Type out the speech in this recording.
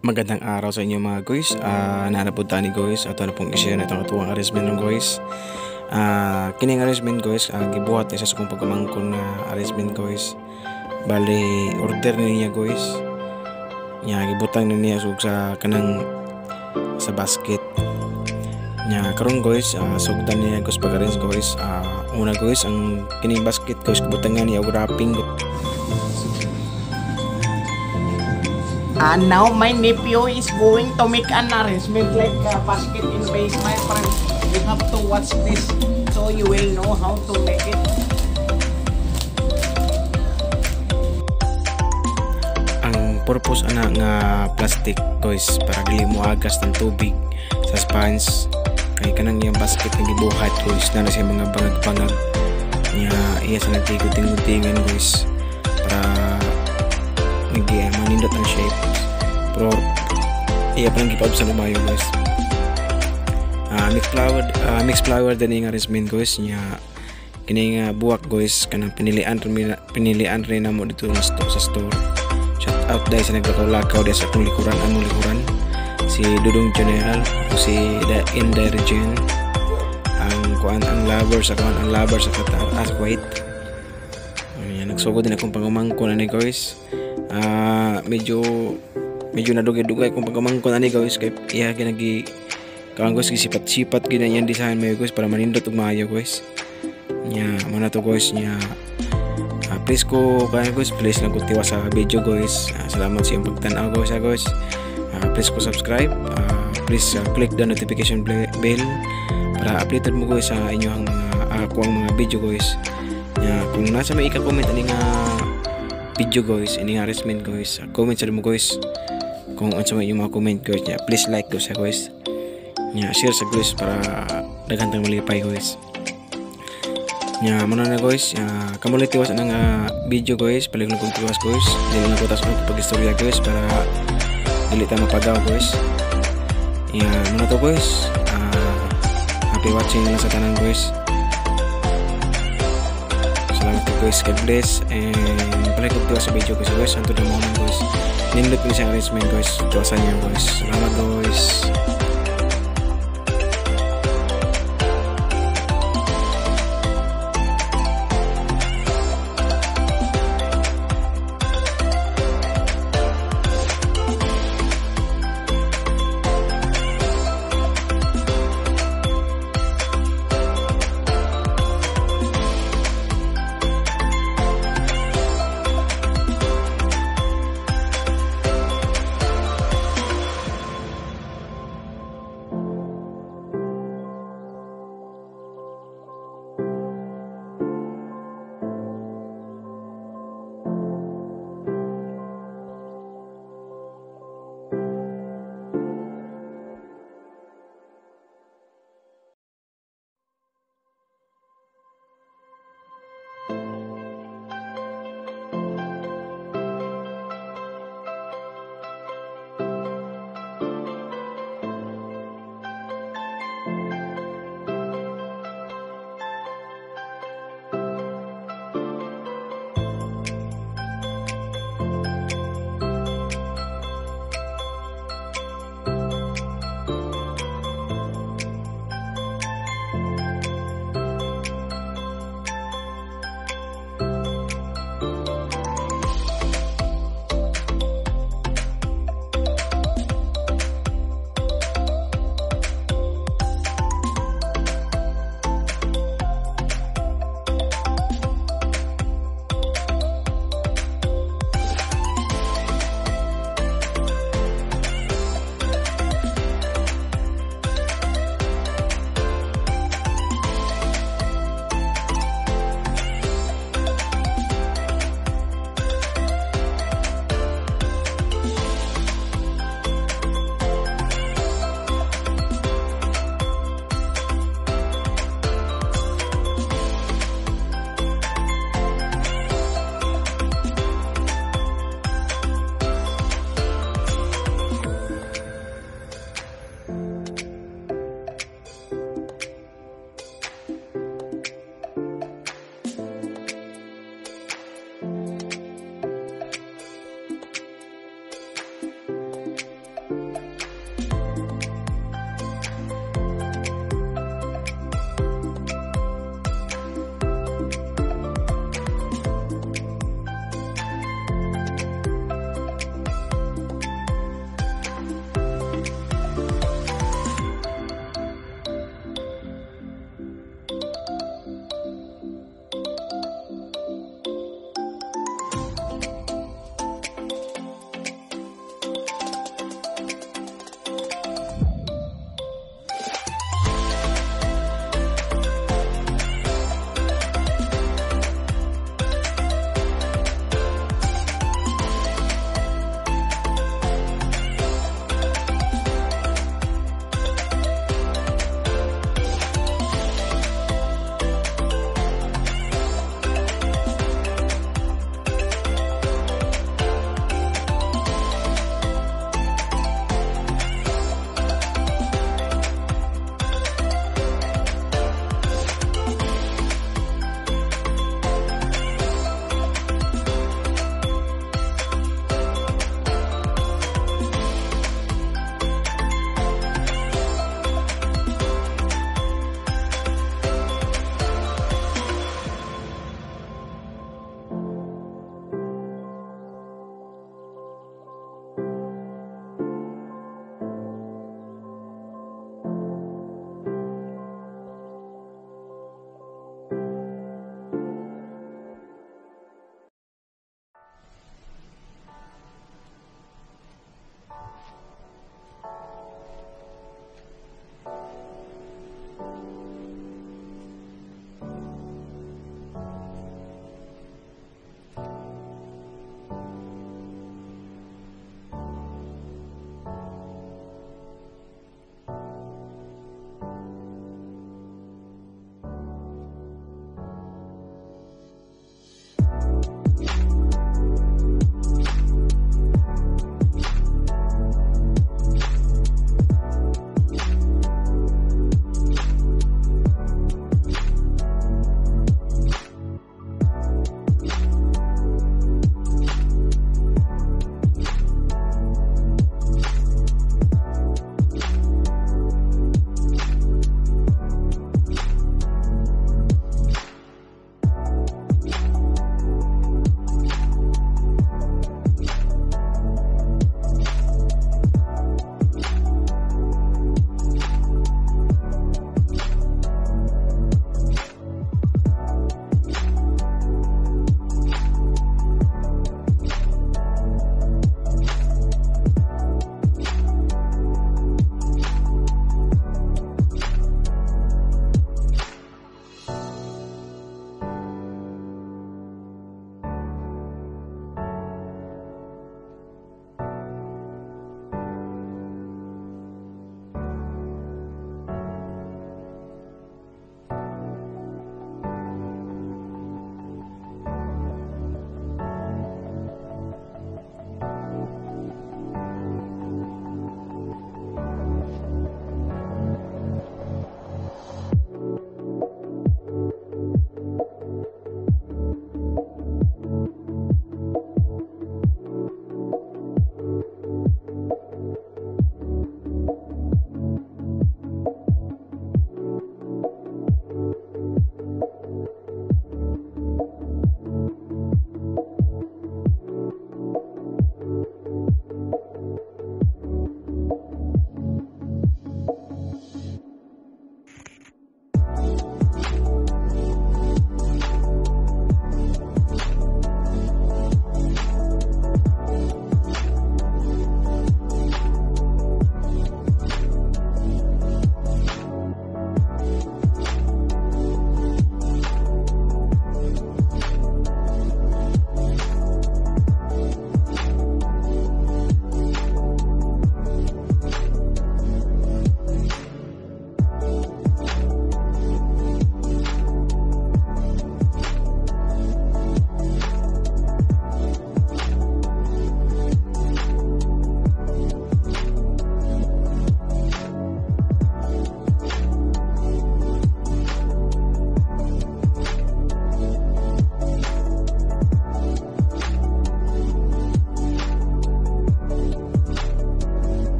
Magandang araw sa inyo mga guys. Uh, Nanapod ni guys. Ato na pong isya na itong atuwang arrangement ng guys. Uh, kining arrangement guys, uh, gibuhat na sa kong pagkamangkon na arrangement guys. Bali, order niya guys. Nya, gibutang na niya sug sa kanang sa basket. Nya, karon guys, uh, sugdan niya guys pag-arrange guys. Uh, una guys, ang kining basket guys, gibutangan niya og wrapping. And now my nephew is going to make an arrangement like a basket in base, my friend. You have to watch this so you will know how to make it. Ang purpose ana nga plastic guys para dili mo agas ng tubig sa sponge kay kanang yung basket nga gibuhat guys na na siya mga bangag-bangag niya iya sa nagtigot-tingutingan guys para nagi manindot ang shape. Pero iya pa nang gipaub sa lumayo guys. Uh, mix flower uh, mix flower din nga resmin guys. Niya kini nga buwak guys kanang pinilian pinilian rin na mo dito sa store, sa store. Shout out dahil sa naglakalakaw dahil sa akong likuran likuran. Si Dudong General o si The Indirigent ang kuan ang lover sa kuan ang lover sa Qatar as white Ayan, nagsugod din akong pangumangko na ni guys uh, medyo medyo nadugay-dugay kung pagkamangkon ani guys kay iya ginagi kaang guys gisipat-sipat gina yan design mo guys para manindot og maayo guys. Nya mana to guys nya. Uh, please ko kaya guys please lang kutiwa sa video guys. Uh, salamat sa iyong pagtanaw guys guys. Uh, please ko subscribe. Uh, please uh, click the notification bell para updated mo guys sa inyong uh, ako ang mga video guys. Nya kung nasa may ika-comment ani nga video guys. Ini harassment guys. Comment sa mo guys. Kung ano sa yung mga comment guys. Nya please like guys sa guys. Nya share sa guys para daghan tang malipay guys. Nya muna na guys? Nya kamulit tiwas ang uh, video guys. Palig na kong tiwas guys. Dili na kutas ang pag-istorya guys para dili tayo mapagaw guys. Nya muna to guys? Happy watching na sa tanan guys. Salamat guys. God bless and palig kong tiwas sa video guys. Guys anto na mo guys nindot ko sa arrangement guys. Tuwasan niyo guys. Salamat guys